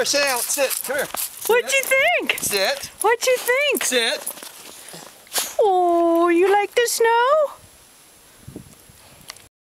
here, sit down, sit. Come here. What'd you think? Sit. What'd you think? Sit. Oh, you like the snow?